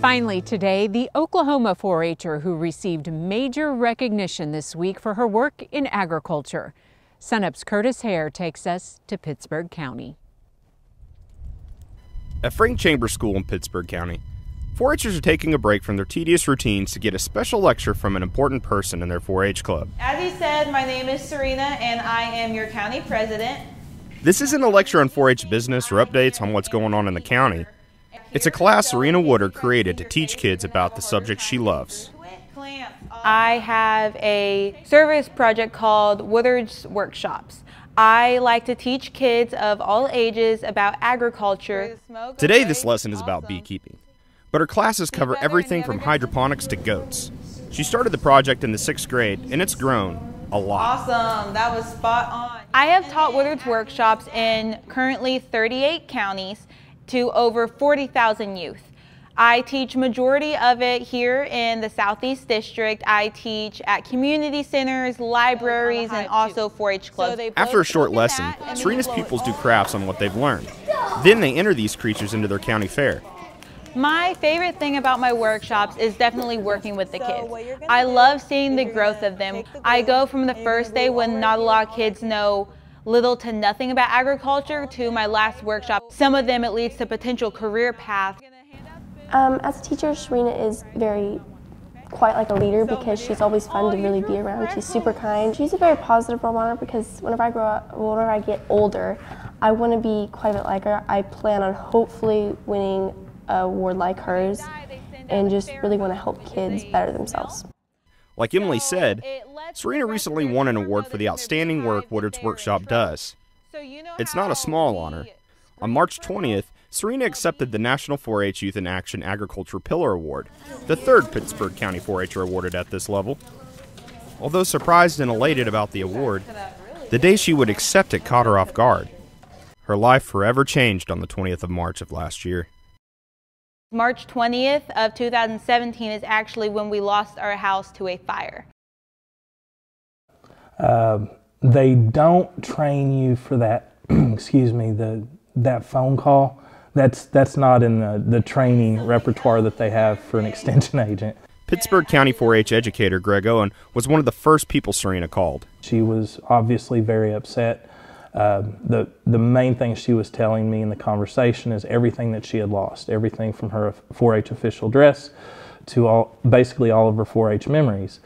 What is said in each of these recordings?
Finally today, the Oklahoma 4-H'er who received major recognition this week for her work in agriculture. Sunup's Curtis Hare takes us to Pittsburg County. At Frink Chambers School in Pittsburg County, 4-H'ers are taking a break from their tedious routines to get a special lecture from an important person in their 4-H club. As he said, my name is Serena and I am your county president. This isn't a lecture on 4-H business or updates on what's going on in the county. It's a class Serena Woodard created to teach kids about the subject she loves. I have a service project called Woodard's Workshops. I like to teach kids of all ages about agriculture. Today, this lesson is about beekeeping, but her classes cover everything from hydroponics to goats. She started the project in the sixth grade, and it's grown a lot. Awesome, that was spot on. I have taught Woodard's Workshops in currently 38 counties to over 40,000 youth. I teach majority of it here in the Southeast District. I teach at community centers, libraries, and also 4-H clubs. After a short lesson, Serena's pupils do crafts on what they've learned. Then they enter these creatures into their county fair. My favorite thing about my workshops is definitely working with the kids. I love seeing the growth of them. I go from the first day when not a lot of kids know little to nothing about agriculture to my last workshop. Some of them it leads to potential career paths. Um, as a teacher, Serena is very quite like a leader because she's always fun to really be around. She's super kind. She's a very positive role model because whenever I grow up, whenever I get older, I want to be quite a bit like her. I plan on hopefully winning a award like hers and just really want to help kids better themselves. Like Emily said, Serena recently won an award for the outstanding work Woodard's Workshop does. It's not a small honor. On March 20th, Serena accepted the National 4 H Youth in Action Agriculture Pillar Award, the third Pittsburg County 4 H'er awarded at this level. Although surprised and elated about the award, the day she would accept it caught her off guard. Her life forever changed on the 20th of March of last year. March 20th of 2017 is actually when we lost our house to a fire. Uh, they don't train you for that, excuse me, the that phone call that's that's not in the, the training repertoire that they have for an extension agent. Pittsburg County 4-H educator Greg Owen was one of the first people Serena called. She was obviously very upset. Uh, the the main thing she was telling me in the conversation is everything that she had lost, everything from her 4-H official dress to all basically all of her 4-H memories.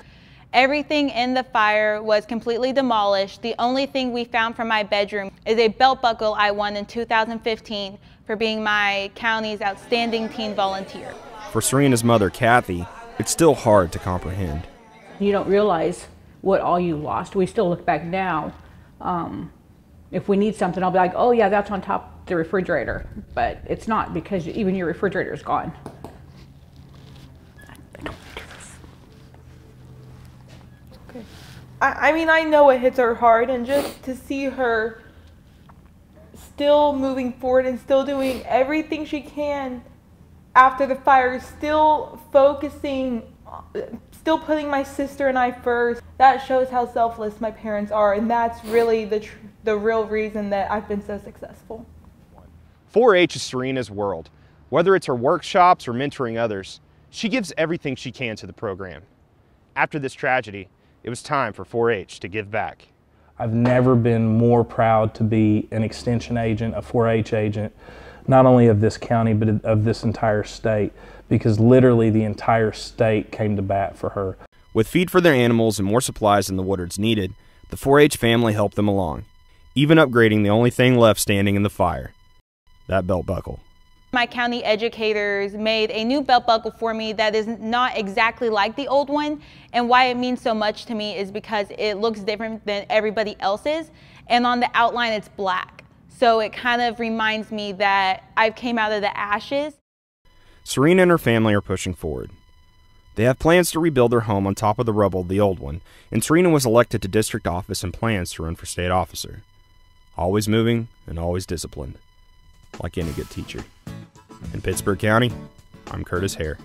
Everything in the fire was completely demolished. The only thing we found from my bedroom is a belt buckle I won in 2015 for being my county's outstanding teen volunteer. For Serena's mother, Kathy, it's still hard to comprehend. You don't realize what all you lost. We still look back now. Um, if we need something, I'll be like, oh yeah, that's on top the refrigerator. But it's not because even your refrigerator is gone. I, I mean, I know it hits her hard, and just to see her still moving forward and still doing everything she can after the fire, still focusing, still putting my sister and I first. That shows how selfless my parents are, and that's really the tr- the real reason that I've been so successful. 4-H is Serena's world. Whether it's her workshops or mentoring others, she gives everything she can to the program. After this tragedy, it was time for 4-H to give back. I've never been more proud to be an extension agent, a 4-H agent, not only of this county, but of this entire state, because literally the entire state came to bat for her. With feed for their animals and more supplies than the Woodards needed, the 4-H family helped them along, even upgrading the only thing left standing in the fire, that belt buckle. My county educators made a new belt buckle for me that is not exactly like the old one. And why it means so much to me is because it looks different than everybody else's. And on the outline, it's black. So it kind of reminds me that I've came out of the ashes. Serena and her family are pushing forward. They have plans to rebuild their home on top of the rubble of the old one, and Serena was elected to district office and plans to run for state officer. Always moving and always disciplined, like any good teacher. In Pittsburg County, I'm Curtis Hare.